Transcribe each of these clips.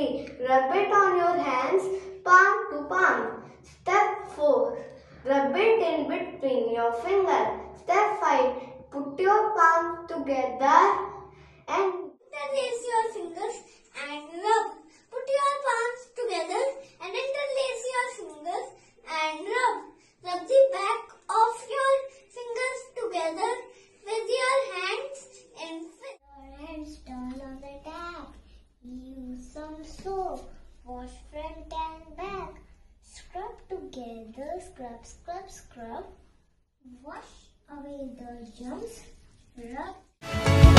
3. Rub it on your hands, palm to palm. Step 4. Rub it in between your finger. Step 5. Put your palms together and interlace your fingers and rub. Put your palms together and interlace your fingers and rub. Rub the back of your fingers together with your hands and Your hands turn on the tap. Some soap. Wash front and back. Scrub together. Scrub, scrub, scrub. Wash away the germs. Rub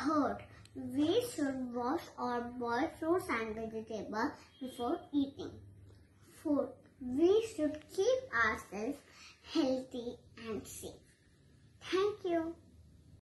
Third, we should wash or boil fruits and vegetables before eating. Fourth, we should keep ourselves healthy and safe.